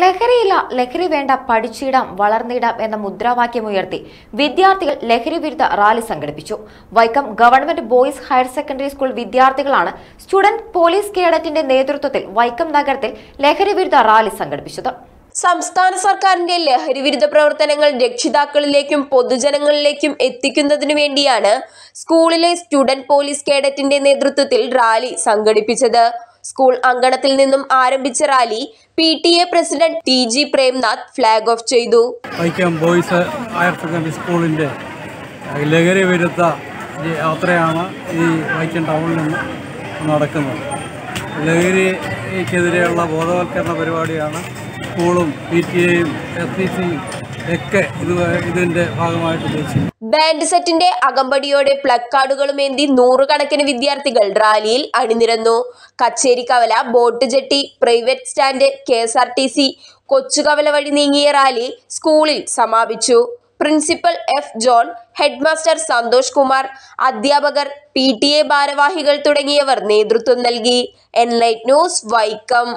ലഹരിയില്ല ലഹരി വേണ്ട പഠിച്ചിടാം വളർന്നിടാം എന്ന മുദ്രാവാക്യമുയർത്തി വിദ്യാർത്ഥികൾ ലഹരി വിരുദ്ധ റാലി സംഘടിപ്പിച്ചു. Vaikom government boys higher secondary school വിദ്യാർത്ഥികളാണ് സ്റ്റുഡന്റ് പോലീസ് കേഡറ്റിന്റെ നേതൃത്വത്തിൽ വൈക്കം നഗരത്തിൽ ലഹരി വിരുദ്ധ റാലി സംഘടിപ്പിച്ചത്. സംസ്ഥാന സർക്കാരിന്റെ ലഹരി വിരുദ്ധ പ്രവർത്തനങ്ങൾ രക്ഷിതാക്കളിലേക്കും പൊതുജനങ്ങളിലേക്കും എത്തിക്കുന്നതിനു വേണ്ടിയാണ് സ്കൂളിലെ സ്റ്റുഡന്റ് പോലീസ് കേഡറ്റിന്റെ നേതൃത്വത്തിൽ റാലി സംഘടിപ്പിച്ചത്. സ്കൂൾ അങ്കണത്തിൽ നിന്നും ആരംഭിച്ച rally P T A president T G Premnath flag off ചെയ്തു. ബോയ്സ് ഹയർ സെക്കൻഡറി സ്കൂളിന്റെ ലഹരി വിരുദ്ധ യാത്രയാണ് ഈ വൈക്കം ടൗണിൽ നിന്ന് നടക്കുന്നത്. ലഹരിക്കെതിരെയുള്ള ബോധവൽക്കരണ പരിപാടിയാണ് സ്കൂളും പി ടി എയും എസ് സിയും ഒക്കെ ഇത് ഇതിന്റെ ഭാഗമായിട്ട് ഉദ്ദേശിക്കുന്നത്. ബാൻഡ് സെറ്റിന്റെ അകമ്പടിയോടെ പ്ലക്കാർഡുകളുമേന്തി നൂറുകണക്കിന് വിദ്യാർത്ഥികൾ റാലിയിൽ അണിനിരന്നു. Kacheri Kavala boat jetty private stand K S R T C Kochukavala വഴി നീങ്ങിയ റാലി സ്കൂളിൽ സമാപിച്ചു. Principal F John headmaster Santhosh Kumar അധ്യാപകർ പി ടി എ ഭാരവാഹികൾ തുടങ്ങിയവർ നേതൃത്വം നൽകി. Enlight news Vaikom.